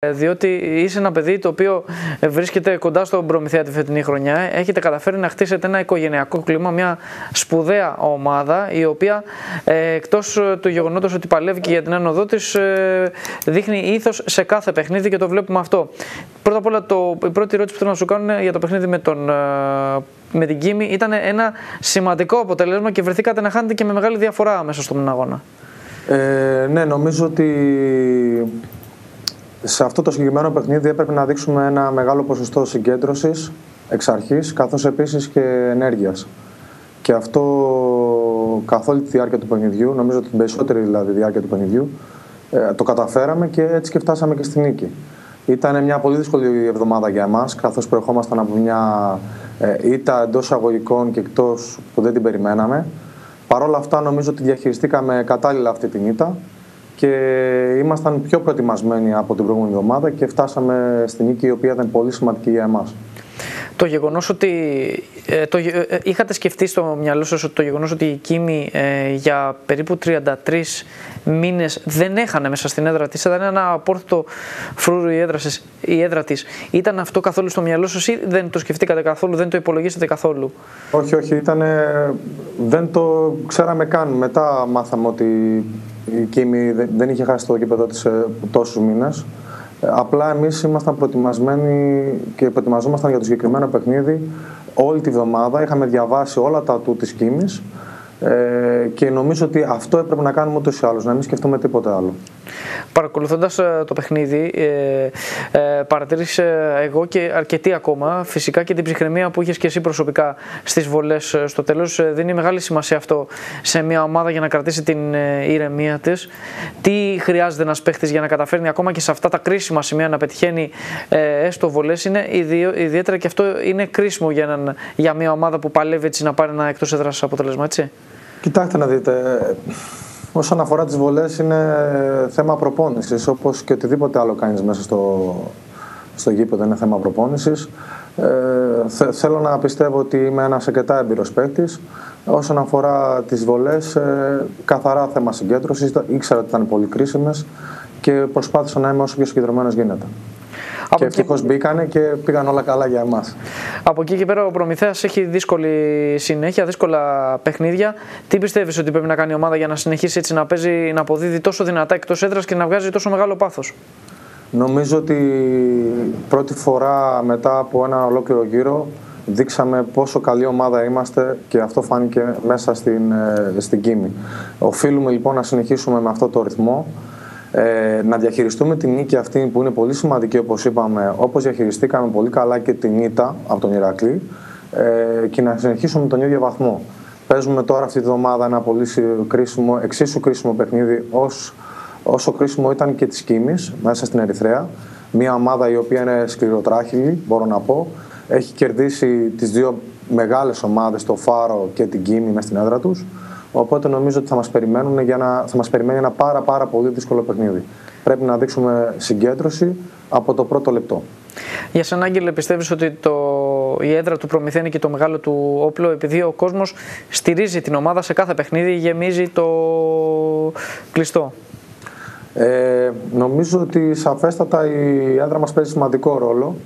Ε, διότι είσαι ένα παιδί το οποίο ε, βρίσκεται κοντά στον Προμηθέα τη φετινή χρονιά. Έχετε καταφέρει να χτίσετε ένα οικογενειακό κλίμα, μια σπουδαία ομάδα, η οποία ε, εκτός του γεγονότος ότι παλεύει και για την άνοδό της, δείχνει ήθος σε κάθε παιχνίδι και το βλέπουμε αυτό. Πρώτα απ' όλα, το, η πρώτη ερώτηση που θέλω να σου κάνω για το παιχνίδι με, τον, με την Κίμη ήταν ένα σημαντικό αποτέλεσμα και βρεθήκατε να χάνετε και με μεγάλη διαφορά μέσα στον αγώνα. Ε, ναι, νομίζω ότι σε αυτό το συγκεκριμένο παιχνίδι έπρεπε να δείξουμε ένα μεγάλο ποσοστό συγκέντρωσης εξ αρχής, καθώς επίσης και ενέργειας. Και αυτό καθ' όλη τη διάρκεια του παιχνιδιού, νομίζω ότι την περισσότερη δηλαδή διάρκεια του παιχνιδιού, ε, το καταφέραμε και έτσι και φτάσαμε και στη νίκη. Ήταν μια πολύ δύσκολη εβδομάδα για εμάς, καθώς προερχόμασταν από μια ε, ήττα εντός αγωγικών και εκτός που δεν την περιμέναμε. Παρ' όλα αυτά, νομίζω ότι διαχειριστήκαμε κατάλληλα αυτή την ήττα και ήμασταν πιο προετοιμασμένοι από την προηγούμενη εβδομάδα και φτάσαμε στην νίκη η οποία ήταν πολύ σημαντική για εμάς. Το γεγονός ότι ε, το, ε, ε, είχατε σκεφτεί στο μυαλό σας ότι το γεγονός ότι η Κίμη ε, για περίπου 33 μήνες δεν έχανε μέσα στην έδρα της, ήταν ένα απόρθωτο φρούρο η έδρα, σας, η έδρα της. Ήταν αυτό καθόλου στο μυαλό σας ή δεν το σκεφτήκατε καθόλου, δεν το υπολογίσατε καθόλου; Όχι, όχι, ήταν, δεν το ξέραμε καν. Μετά μάθαμε ότι η Κίμη δεν είχε χάσει το γήπεδο της τόσους μήνες. Απλά εμείς ήμασταν προετοιμασμένοι και προετοιμαζόμασταν για το συγκεκριμένο παιχνίδι όλη τη βδομάδα. Είχαμε διαβάσει όλα τα του της Κίμης ε, και νομίζω ότι αυτό έπρεπε να κάνουμε ούτως ή άλλως, να μην σκεφτούμε τίποτε άλλο. Παρακολουθώντας ε, το παιχνίδι, ε, ε, παρατήρησε εγώ και αρκετοί ακόμα, φυσικά και την ψυχραιμία που είχες και εσύ προσωπικά στις βολές ε, στο τέλος. Δίνει μεγάλη σημασία αυτό σε μια ομάδα για να κρατήσει την ηρεμία της. Τι χρειάζεται ένας παίχτης για να καταφέρνει ακόμα και σε αυτά τα κρίσιμα σημεία να πετυχαίνει ε, έστω βολές; Είναι ιδιαίτερα και αυτό είναι κρίσιμο για, έναν, για μια ομάδα που παλεύει έτσι να πάρει ένα εκτός έδρας αποτέλεσμα, έτσι; Κοιτάξτε να δείτε, όσον αφορά τις βολές είναι θέμα προπόνησης, όπως και οτιδήποτε άλλο κάνεις μέσα στο, στο γήπεδο είναι θέμα προπόνησης. Ε, θέλω να πιστεύω ότι είμαι ένας αρκετά έμπειρος παίκτης. Όσον αφορά τις βολές, ε, καθαρά θέμα συγκέντρωσης, ήξερα ότι ήταν πολύ κρίσιμες και προσπάθησα να είμαι όσο πιο συγκεντρωμένος γίνεται. Από και ευτυχώς εκεί... μπήκανε και πήγαν όλα καλά για εμάς. Από εκεί και πέρα ο Προμηθέας έχει δύσκολη συνέχεια, δύσκολα παιχνίδια. Τι πιστεύεις ότι πρέπει να κάνει η ομάδα για να συνεχίσει έτσι να παίζει, να αποδίδει τόσο δυνατά εκτός έδρας και να βγάζει τόσο μεγάλο πάθος; Νομίζω ότι πρώτη φορά μετά από ένα ολόκληρο γύρο δείξαμε πόσο καλή ομάδα είμαστε και αυτό φάνηκε μέσα στην, ε, στην Κίμη. Οφείλουμε λοιπόν να συνεχίσουμε με αυτό το ρυθμό ε, να διαχειριστούμε την νίκη αυτή που είναι πολύ σημαντική όπως είπαμε, όπως διαχειριστήκαμε πολύ καλά και την ήττα από τον Ηρακλή ε, και να συνεχίσουμε τον ίδιο βαθμό. Παίζουμε τώρα αυτή τη βδομάδα ένα πολύ κρίσιμο, εξίσου κρίσιμο παιχνίδι ως, όσο κρίσιμο ήταν και της Κίμης μέσα στην Ερυθρέα. Μια ομάδα η οποία είναι σκληροτράχυλη, μπορώ να πω. Έχει κερδίσει τις δύο μεγάλες ομάδες, το Φάρο και την Κίμη μέσα στην έδρα τους. Οπότε νομίζω ότι θα μας, περιμένουν για να, θα μας περιμένει ένα πάρα, πάρα πολύ δύσκολο παιχνίδι. Πρέπει να δείξουμε συγκέντρωση από το πρώτο λεπτό. Για σαν Άγγελε, πιστεύεις ότι το, η έδρα του Προμηθέα είναι και το μεγάλο του όπλο, επειδή ο κόσμος στηρίζει την ομάδα σε κάθε παιχνίδι, γεμίζει το κλειστό; Ε, νομίζω ότι σαφέστατα η έδρα μας παίζει σημαντικό ρόλο.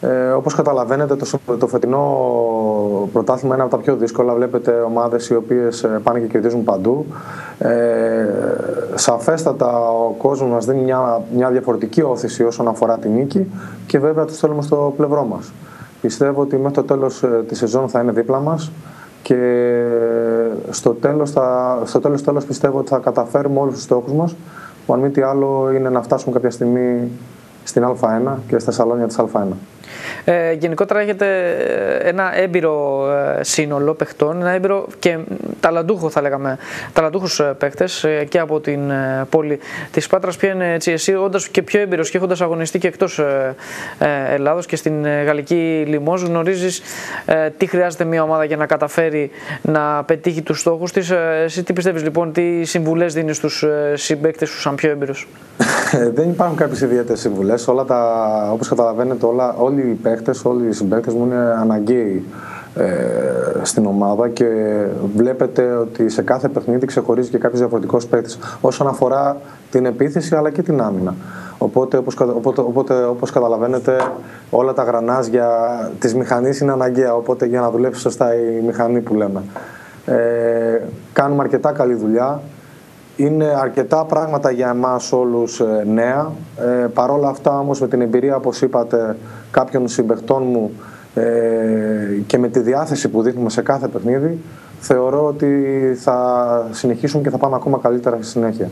Ε, όπως καταλαβαίνετε το, το φετινό πρωτάθλημα είναι από τα πιο δύσκολα. Βλέπετε ομάδες οι οποίες ε, πάνε και κερδίζουν παντού. Ε, σαφέστατα ο κόσμος μας δίνει μια, μια διαφορετική όθηση όσον αφορά την νίκη και βέβαια το θέλουμε στο πλευρό μας. Πιστεύω ότι μέχρι το τέλος ε, της σεζόν θα είναι δίπλα μας και στο τέλος, θα, στο τέλος, τέλος πιστεύω ότι θα καταφέρουμε όλους τους στόχους μας που αν μη τι άλλο είναι να φτάσουμε κάποια στιγμή στην Α1 και στα σαλόνια της Α1. Ε, γενικότερα έχετε ε, ένα έμπειρο ε, σύνολο παιχτών, ένα έμπειρο και ταλαντούχο θα λέγαμε, ταλαντούχους ε, παίχτες και από την πόλη της Πάτρας. Ποια είναι έτσι, εσύ όντας και πιο έμπειρος και έχοντας αγωνιστεί και εκτός Ελλάδος και στην Γαλλική Λιμός γνωρίζεις τι χρειάζεται μια ομάδα για να καταφέρει να πετύχει τους στόχους της. Εσύ τι πιστεύεις λοιπόν, τι συμβουλές δίνεις στους συμπαίκτες σου σαν πιο έμπειρος. Δεν υπάρχουν κάποιες ιδιαίτερες συμβουλές. Όπως καταλαβαίνετε, όλα, όλοι οι παίχτε, όλοι οι συμπαίκτες μου είναι αναγκαίοι στην ομάδα και βλέπετε ότι σε κάθε παιχνίδι ξεχωρίζει και κάποιος διαφορετικός παίκτης όσον αφορά την επίθεση αλλά και την άμυνα. Οπότε, όπως, οπότε, οπότε, όπως καταλαβαίνετε, όλα τα γρανάζια της μηχανής είναι αναγκαία, οπότε για να δουλέψει σωστά η μηχανή που λέμε. Ε, κάνουμε αρκετά καλή δουλειά. Είναι αρκετά πράγματα για εμάς όλους ε, νέα. Ε, παρόλα αυτά όμως με την εμπειρία, όπως είπατε, κάποιων συμπεχτών μου ε, και με τη διάθεση που δείχνουμε σε κάθε παιχνίδι, θεωρώ ότι θα συνεχίσουν και θα πάμε ακόμα καλύτερα στη συνέχεια.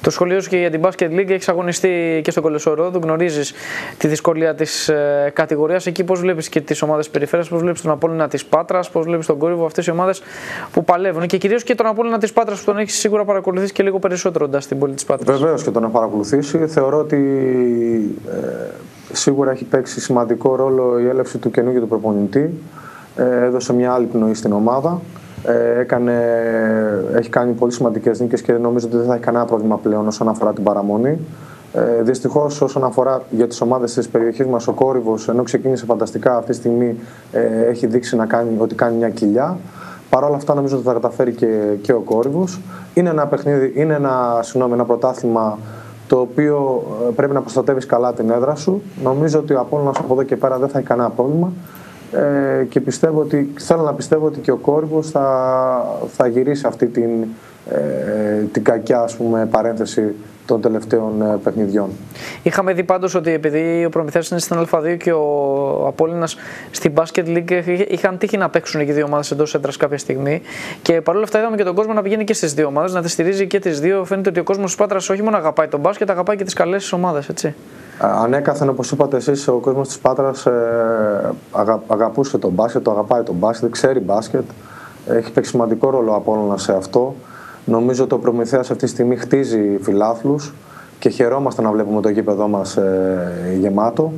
Το σχολείο σου και για την Basket League έχει αγωνιστεί και στο Κολεσορόδο. Γνωρίζεις τη δυσκολία της ε, κατηγορίας. Εκεί πώς βλέπεις και τις ομάδες περιφέρειας, πώς βλέπεις τον Απόλυνα της Πάτρας, πώς βλέπεις τον Κόρυβο, αυτές οι ομάδες που παλεύουν. Και κυρίως και τον Απόλυνα της Πάτρας που τον έχεις σίγουρα παρακολουθήσει και λίγο περισσότερο όντα στην πόλη της Πάτρας. Βεβαίως και τον έχω παρακολουθήσει. Θεωρώ ότι ε, σίγουρα έχει παίξει σημαντικό ρόλο η έλευση του καινούργιου του προπονητή. Ε, έδωσε μια άλλη πνοή στην ομάδα. Ε, έκανε, έχει κάνει πολύ σημαντικές νίκες και νομίζω ότι δεν θα έχει κανένα πρόβλημα πλέον όσον αφορά την παραμονή. Ε, Δυστυχώς, όσον αφορά για τις ομάδες της περιοχής μας, ο κόρυβος, ενώ ξεκίνησε φανταστικά αυτή τη στιγμή, ε, έχει δείξει να κάνει, ότι κάνει μια κοιλιά. Παρ' όλα αυτά, νομίζω ότι θα καταφέρει και, και ο κόρυβος. Είναι ένα παιχνίδι, είναι ένα, συγγνώμη, ένα πρωτάθλημα το οποίο ε, πρέπει να προστατεύεις καλά την έδρα σου. Νομίζω ότι ο Απόλλωνας από εδώ και πέρα δεν θα έχει κανένα πρόβλημα ε, και πιστεύω ότι, θέλω να πιστεύω ότι και ο Κόρυβος θα, θα γυρίσει αυτή την, ε, την κακιά ας πούμε, παρένθεση των τελευταίων ε, παιχνιδιών. Είχαμε δει πάντως ότι επειδή ο Προμηθέας είναι στην Α2 και ο Απόλλωνας στην Basket League είχαν τύχει να παίξουν και δύο ομάδες εντός έντρας κάποια στιγμή και παρόλα αυτά είδαμε και τον κόσμο να πηγαίνει και στις δύο ομάδες, να τις στηρίζει και τις δύο. Φαίνεται ότι ο κόσμος της Πάτρας όχι μόνο αγαπάει τον μπάσκετ, αγαπάει και τις καλές ομάδες, έτσι. Ανέκαθεν, όπως είπατε εσείς, ο κόσμος της Πάτρας ε, αγα, αγαπούσε τον μπάσκετ, το αγαπάει τον μπάσκετ, ξέρει μπάσκετ. Έχει παίξει σημαντικό ρόλο από σε αυτό. Νομίζω ότι ο Προμηθέας αυτή τη στιγμή χτίζει φιλάθλους και χαιρόμαστε να βλέπουμε το γήπεδό μας ε, γεμάτο.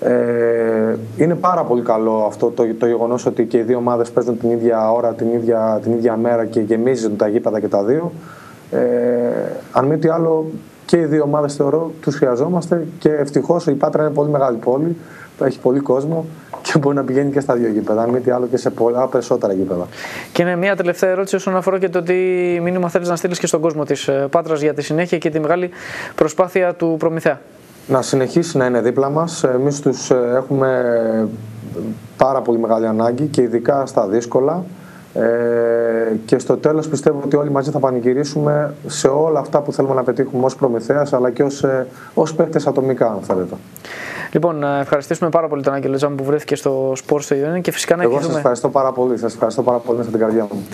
Ε, είναι πάρα πολύ καλό αυτό το, το γεγονός ότι και οι δύο ομάδες παίζουν την ίδια ώρα, την ίδια, την ίδια μέρα και γεμίζουν τα γήπεδα και τα δύο. Ε, αν μη τι άλλο, και οι δύο ομάδες θεωρώ τους χρειαζόμαστε και ευτυχώς η Πάτρα είναι πολύ μεγάλη πόλη, έχει πολύ κόσμο και μπορεί να πηγαίνει και στα δύο γήπεδα, αν μη τι άλλο και σε πολλά περισσότερα γήπεδα. Και είναι μια τελευταία ερώτηση όσον αφορά και το τι μήνυμα θέλεις να στείλεις και στον κόσμο της ε, Πάτρας για τη συνέχεια και τη μεγάλη προσπάθεια του Προμηθέα. Να συνεχίσει να είναι δίπλα μας. Εμείς τους ε, έχουμε πάρα πολύ μεγάλη ανάγκη και ειδικά στα δύσκολα. Ε, και στο τέλος πιστεύω ότι όλοι μαζί θα πανηγυρίσουμε σε όλα αυτά που θέλουμε να πετύχουμε ως Προμηθέας αλλά και ως, ε, ως παίκτες ατομικά αν θέλετε. Λοιπόν, να ευχαριστήσουμε πάρα πολύ τον Άγγελο Τζάμπ που βρέθηκε στο Sport στο και φυσικά να Εγώ σας ευχαριστώ πάρα πολύ, σας ευχαριστώ πάρα πολύ μέσα την καρδιά μου.